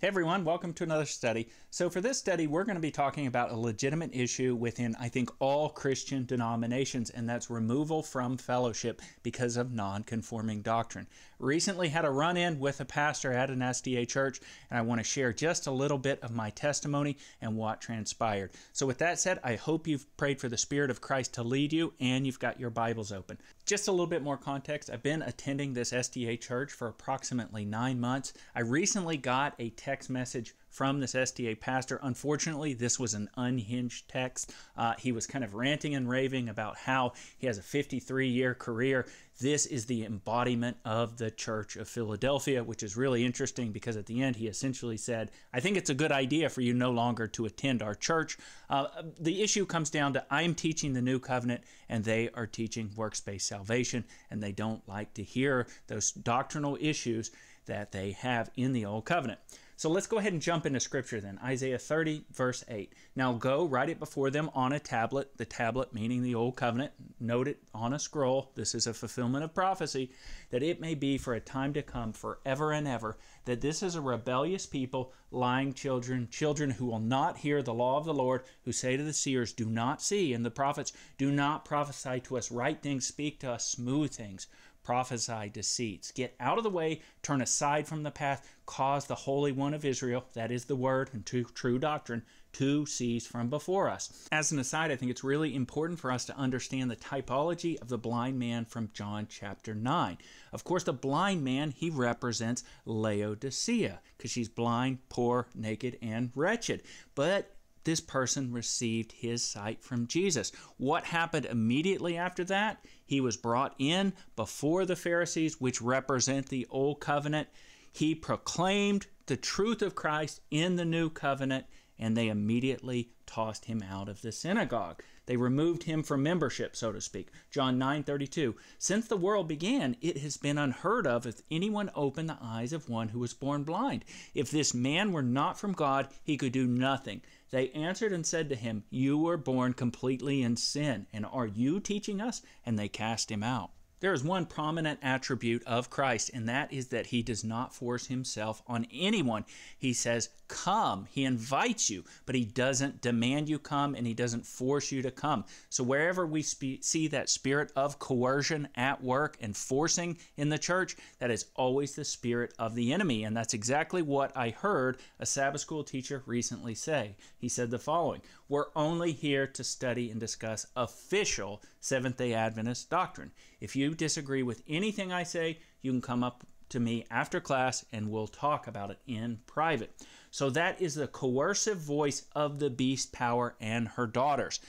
Hey everyone, welcome to another study. So, for this study, we're going to be talking about a legitimate issue within, I think, all Christian denominations, and that's removal from fellowship because of non conforming doctrine. Recently had a run in with a pastor at an SDA church, and I want to share just a little bit of my testimony and what transpired. So, with that said, I hope you've prayed for the Spirit of Christ to lead you and you've got your Bibles open. Just a little bit more context I've been attending this SDA church for approximately nine months. I recently got a text message from this SDA pastor. Unfortunately, this was an unhinged text. Uh, he was kind of ranting and raving about how he has a 53 year career. This is the embodiment of the Church of Philadelphia, which is really interesting because at the end he essentially said, I think it's a good idea for you no longer to attend our church. Uh, the issue comes down to I'm teaching the new covenant and they are teaching works based salvation, and they don't like to hear those doctrinal issues that they have in the old covenant. So let's go ahead and jump into scripture then. Isaiah 30, verse 8. Now go, write it before them on a tablet, the tablet meaning the old covenant. Note it on a scroll. This is a fulfillment of prophecy, that it may be for a time to come, forever and ever, that this is a rebellious people, lying children, children who will not hear the law of the Lord, who say to the seers, Do not see, and the prophets, Do not prophesy to us right things, speak to us smooth things prophesy deceits. Get out of the way, turn aside from the path, cause the Holy One of Israel, that is the word and true, true doctrine, to cease from before us. As an aside, I think it's really important for us to understand the typology of the blind man from John chapter 9. Of course, the blind man, he represents Laodicea, because she's blind, poor, naked, and wretched. But this person received his sight from Jesus. What happened immediately after that? He was brought in before the Pharisees, which represent the old covenant. He proclaimed the truth of Christ in the new covenant and they immediately tossed him out of the synagogue. They removed him from membership, so to speak. John 9:32. Since the world began, it has been unheard of if anyone opened the eyes of one who was born blind. If this man were not from God, he could do nothing. They answered and said to him, You were born completely in sin, and are you teaching us? And they cast him out. There is one prominent attribute of Christ, and that is that he does not force himself on anyone. He says, Come. He invites you, but he doesn't demand you come and he doesn't force you to come. So, wherever we spe- see that spirit of coercion at work and forcing in the church, that is always the spirit of the enemy. And that's exactly what I heard a Sabbath school teacher recently say. He said the following We're only here to study and discuss official Seventh day Adventist doctrine. If you disagree with anything I say, you can come up to me after class and we'll talk about it in private. So that is the coercive voice of the beast power and her daughters.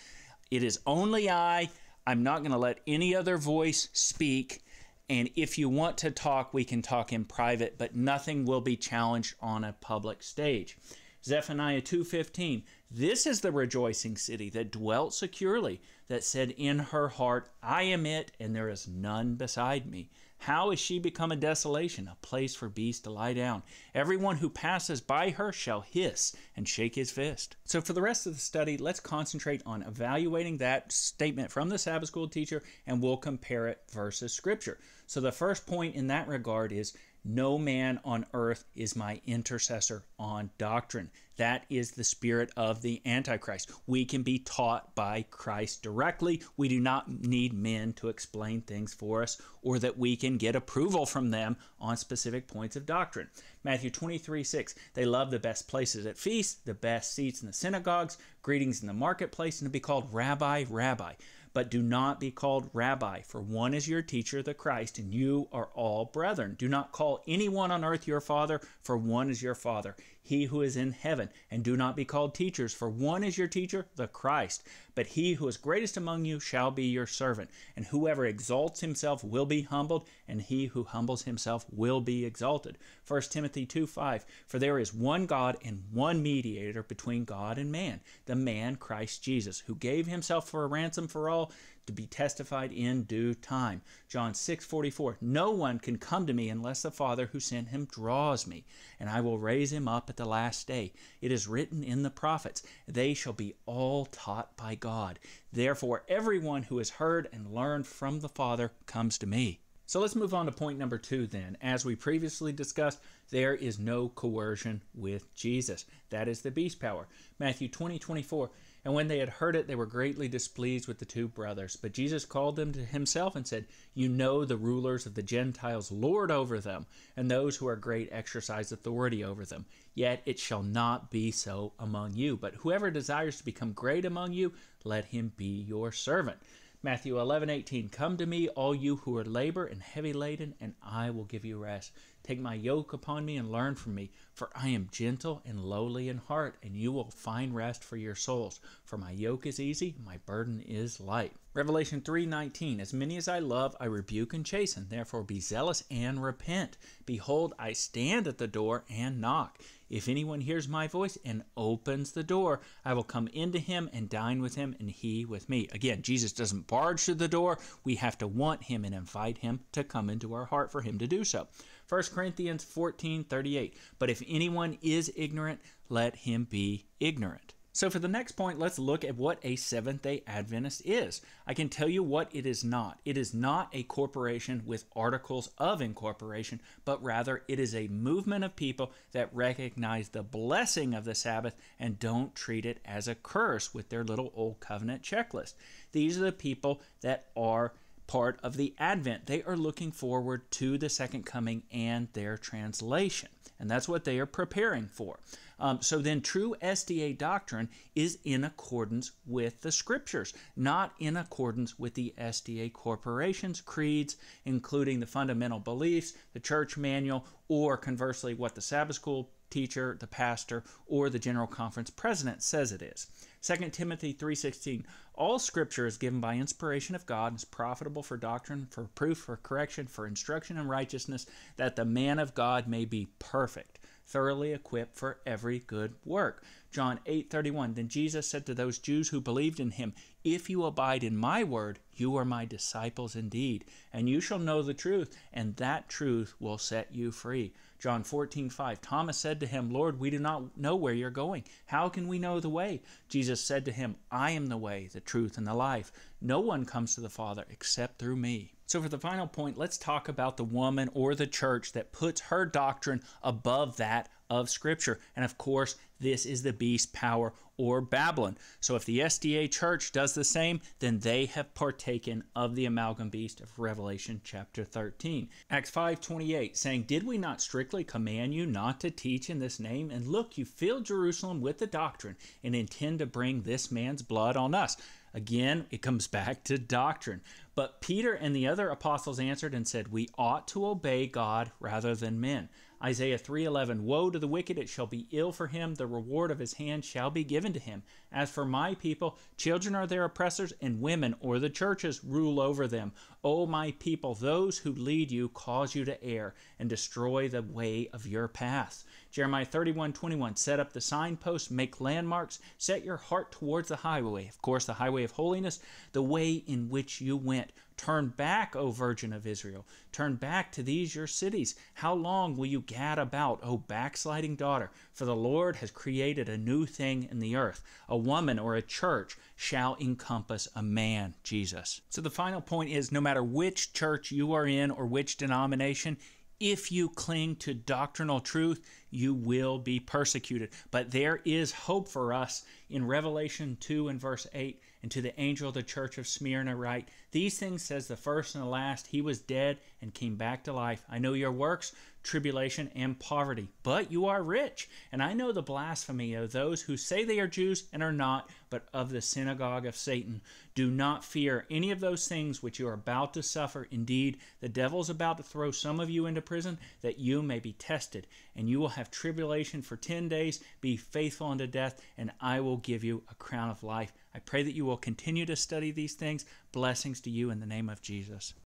It is only I. I'm not going to let any other voice speak. And if you want to talk, we can talk in private, but nothing will be challenged on a public stage. Zephaniah 2:15 This is the rejoicing city that dwelt securely that said in her heart I am it and there is none beside me how is she become a desolation, a place for beasts to lie down? Everyone who passes by her shall hiss and shake his fist. So, for the rest of the study, let's concentrate on evaluating that statement from the Sabbath school teacher and we'll compare it versus Scripture. So, the first point in that regard is no man on earth is my intercessor on doctrine. That is the spirit of the Antichrist. We can be taught by Christ directly. We do not need men to explain things for us or that we can get approval from them on specific points of doctrine. Matthew 23 6. They love the best places at feasts, the best seats in the synagogues, greetings in the marketplace, and to be called Rabbi, Rabbi. But do not be called Rabbi, for one is your teacher, the Christ, and you are all brethren. Do not call anyone on earth your father, for one is your Father, he who is in heaven. And do not be called teachers, for one is your teacher, the Christ. But he who is greatest among you shall be your servant. And whoever exalts himself will be humbled, and he who humbles himself will be exalted. 1 Timothy 2 5. For there is one God and one mediator between God and man, the man Christ Jesus, who gave himself for a ransom for all to be testified in due time. John 6:44 No one can come to me unless the Father who sent him draws me, and I will raise him up at the last day. It is written in the prophets, they shall be all taught by God. Therefore everyone who has heard and learned from the Father comes to me. So let's move on to point number two then. As we previously discussed, there is no coercion with Jesus. That is the beast power. Matthew 20, 24. And when they had heard it, they were greatly displeased with the two brothers. But Jesus called them to himself and said, You know the rulers of the Gentiles lord over them, and those who are great exercise authority over them. Yet it shall not be so among you. But whoever desires to become great among you, let him be your servant. Matthew 11, 18. Come to me, all you who are labor and heavy laden, and I will give you rest. Take my yoke upon me and learn from me, for I am gentle and lowly in heart, and you will find rest for your souls. For my yoke is easy, my burden is light. Revelation 3:19 As many as I love I rebuke and chasten therefore be zealous and repent behold I stand at the door and knock if anyone hears my voice and opens the door I will come into him and dine with him and he with me. Again Jesus doesn't barge through the door. We have to want him and invite him to come into our heart for him to do so. 1 Corinthians 14:38 But if anyone is ignorant let him be ignorant so, for the next point, let's look at what a Seventh day Adventist is. I can tell you what it is not. It is not a corporation with articles of incorporation, but rather it is a movement of people that recognize the blessing of the Sabbath and don't treat it as a curse with their little old covenant checklist. These are the people that are part of the Advent. They are looking forward to the second coming and their translation. And that's what they are preparing for. Um, so then, true SDA doctrine is in accordance with the scriptures, not in accordance with the SDA corporation's creeds, including the fundamental beliefs, the church manual, or conversely, what the Sabbath school teacher, the pastor, or the general conference president says it is. 2 Timothy 3:16 All scripture is given by inspiration of God and is profitable for doctrine, for proof, for correction, for instruction in righteousness, that the man of God may be perfect thoroughly equipped for every good work. John 8:31 Then Jesus said to those Jews who believed in him, If you abide in my word, you are my disciples indeed, and you shall know the truth, and that truth will set you free. John 14:5 Thomas said to him, Lord, we do not know where you're going. How can we know the way? Jesus said to him, I am the way, the truth, and the life. No one comes to the Father except through me. So, for the final point, let's talk about the woman or the church that puts her doctrine above that of Scripture. And of course, this is the beast power or Babylon. So, if the SDA church does the same, then they have partaken of the amalgam beast of Revelation chapter 13. Acts 5:28 saying, "Did we not strictly command you not to teach in this name? And look, you fill Jerusalem with the doctrine and intend to bring this man's blood on us." Again, it comes back to doctrine. But Peter and the other apostles answered and said, We ought to obey God rather than men. Isaiah 3:11 Woe to the wicked it shall be ill for him. The reward of his hand shall be given to him. As for my people children are their oppressors and women or the churches rule over them. O my people those who lead you cause you to err and destroy the way of your paths Jeremiah 31:21 Set up the signposts make landmarks set your heart towards the highway. Of course the highway of holiness the way in which you went Turn back, O Virgin of Israel. Turn back to these your cities. How long will you gad about, O backsliding daughter? For the Lord has created a new thing in the earth. A woman or a church shall encompass a man, Jesus. So the final point is no matter which church you are in or which denomination, if you cling to doctrinal truth, you will be persecuted. But there is hope for us in Revelation 2 and verse 8 and to the angel of the church of Smyrna write, These things says the first and the last, he was dead and came back to life. I know your works, tribulation, and poverty, but you are rich. And I know the blasphemy of those who say they are Jews and are not, but of the synagogue of Satan. Do not fear any of those things which you are about to suffer. Indeed, the devil is about to throw some of you into prison that you may be tested, and you will have tribulation for ten days. Be faithful unto death, and I will give you a crown of life. I pray that you will continue to study these things. Blessings to you in the name of Jesus.